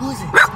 Who's it?